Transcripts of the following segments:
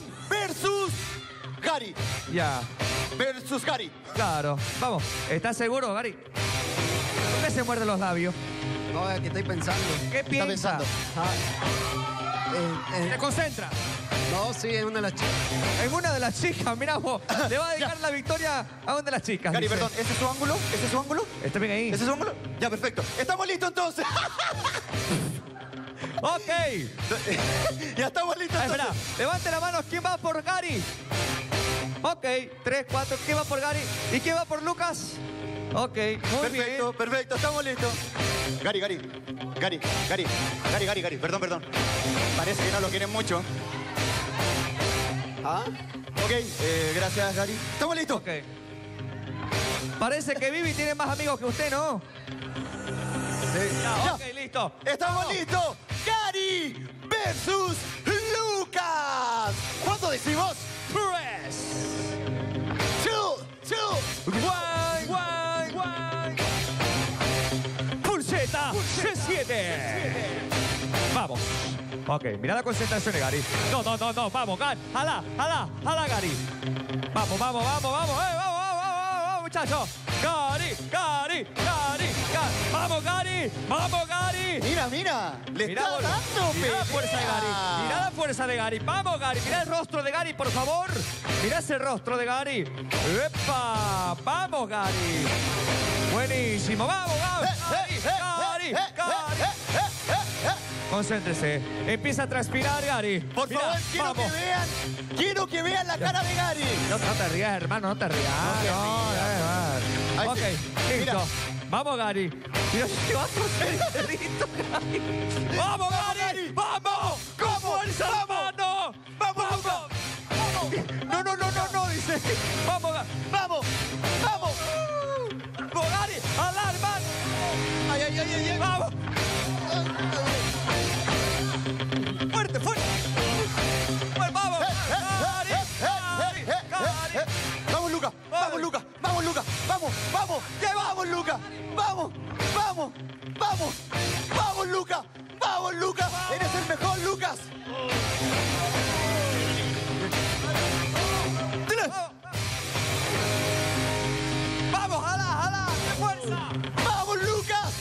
John versus Gary. Ya, Versus Gary. claro. Vamos, ¿estás seguro, Gary? ¿Por qué se muerde los labios? No, es que estoy pensando. ¿Qué piensa? pensando? Ah, eh, eh, Se concentra. no, sí, es una de las chicas. En una de las chicas, mirá vos, le va a dedicar la victoria a una de las chicas. Gary, dice. perdón, ¿ese es su ángulo? ¿Ese es su ángulo? ¿Está bien ahí? ¿Ese es su ángulo? Ya, perfecto. Estamos listos entonces. Ok. ya estamos listos. Ah, espera, levante la mano. ¿Quién va por Gary? Ok, tres, cuatro. ¿Quién va por Gary? ¿Y quién va por Lucas? Ok, muy Perfecto, bien. perfecto, estamos listos. Gary, Gary, Gary, Gary, Gary, Gary, Gary, perdón, perdón. Parece que no lo quieren mucho. ¿Ah? Ok, eh, gracias, Gary. ¿Estamos listos? Ok. Parece que Vivi tiene más amigos que usted, ¿no? Ya, Ya. ok, listo. ¡Estamos Vamos. listos! ¡Gary versus Lucas! ¿Cuánto decimos? Press. Two, two, One, one, one. Pulseta G7. Vamos. Ok, mira la concentración de Gary. No, no, no, no, vamos, Gary. Jala, jala, jala, Gary. Vamos, vamos, vamos, vamos, eh, vamos, vamos, vamos, vamos, muchachos. Gary, Gary, Gary, Vamos, Gary, vamos, Gary. Mira, mira, le Mira, está dando Mira la fuerza de Gary. Mira la fuerza de Gary. Vamos, Gary. Mira el rostro de Gary, por favor. Mira ese rostro de Gary. ¡Epa! Vamos, Gary. Buenísimo. Vamos, vamos. Gary, Gary, Gary. Concéntrese. Empieza a transpirar, Gary. Por Mira, favor, quiero vamos. que vean, quiero que vean la cara de Gary. No, no te rías, hermano, no te rías. te No, rías. no, no. Ok, sí. listo. Vamos, Gary. Mira, se va a torcer el dedito, Gary. ¡Vamos, Gary! ¡Vamos! ¡Con fuerza la mano! ¡Vamos, vamos! No, no, no, no, no, dice. ¡Vamos, Gary! Vamos, vamos. ¡Vamos, Gary! ¡Alarma! Ay, ay, ay, ay, ay. ¡Vamos! Vamos, vamos, vamos, vamos, Luca, vamos, Luca, eres el mejor, Lucas. ¡Vamos, jala, jala! ¡Qué fuerza! Vamos, Lucas.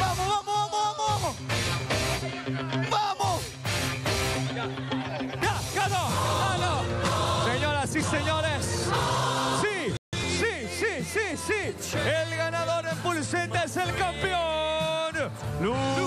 Vamos, vamos, vamos, vamos, vamos. ¡Ya! ¡Ganó! ¡Ganó! Señoras y señores, sí. El ganador en pulseta es el campeón.